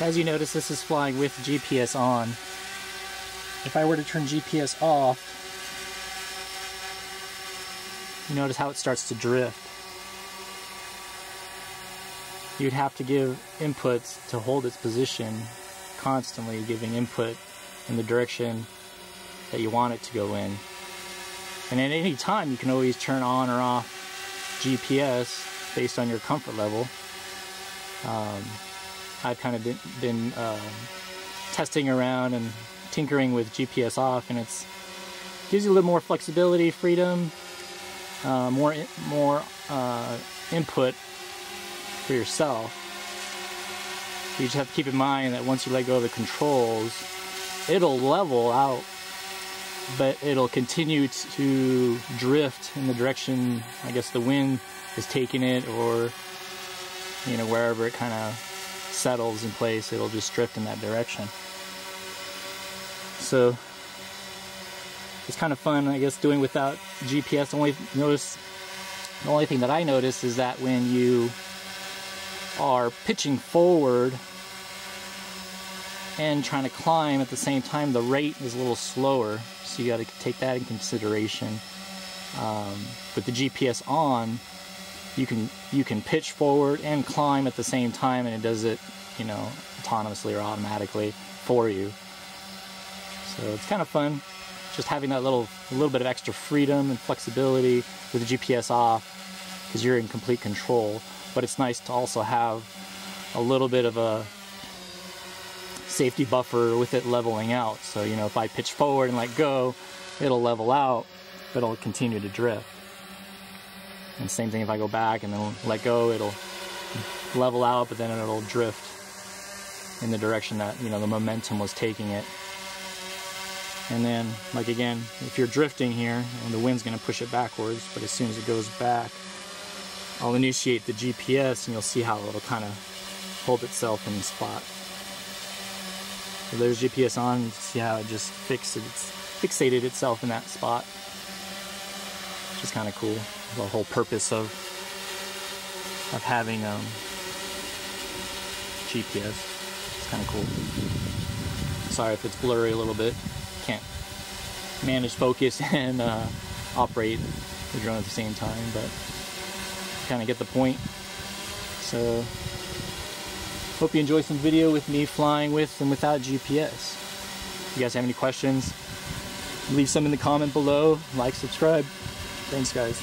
As you notice, this is flying with GPS on. If I were to turn GPS off, you notice how it starts to drift. You'd have to give inputs to hold its position, constantly giving input in the direction that you want it to go in. And at any time, you can always turn on or off GPS based on your comfort level. Um, I've kind of been, been uh, testing around and tinkering with GPS off, and it's gives you a little more flexibility, freedom, uh, more more uh, input for yourself. You just have to keep in mind that once you let go of the controls, it'll level out, but it'll continue to drift in the direction I guess the wind is taking it, or you know wherever it kind of settles in place, it'll just drift in that direction. So it's kind of fun, I guess, doing without GPS. The only notice, the only thing that I notice is that when you are pitching forward and trying to climb at the same time, the rate is a little slower. So you got to take that in consideration. Um, with the GPS on, you can you can pitch forward and climb at the same time and it does it you know autonomously or automatically for you. So it's kind of fun just having that little little bit of extra freedom and flexibility with the GPS off because you're in complete control. But it's nice to also have a little bit of a safety buffer with it leveling out. So you know if I pitch forward and let go it'll level out but it'll continue to drift and same thing if I go back and then let go, it'll level out, but then it'll drift in the direction that, you know, the momentum was taking it. And then, like again, if you're drifting here, and the wind's gonna push it backwards, but as soon as it goes back, I'll initiate the GPS and you'll see how it'll kind of hold itself in the spot. So there's GPS on, you see how it just fixed it, it's fixated itself in that spot, which is kind of cool the whole purpose of of having um, GPS. It's kind of cool. Sorry if it's blurry a little bit. Can't manage focus and uh, operate the drone at the same time, but kind of get the point. So hope you enjoy some video with me flying with and without GPS. If you guys have any questions, leave some in the comment below. Like, subscribe. Thanks, guys.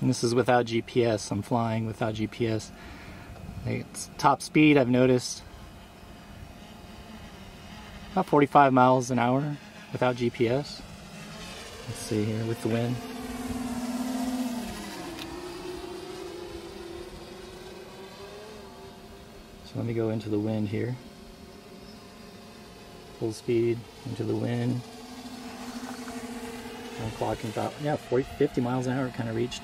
And this is without GPS. I'm flying without GPS. It's top speed, I've noticed. About 45 miles an hour without GPS. Let's see here with the wind. So let me go into the wind here. Full speed into the wind. I'm clocking about, yeah, 40, 50 miles an hour kind of reached.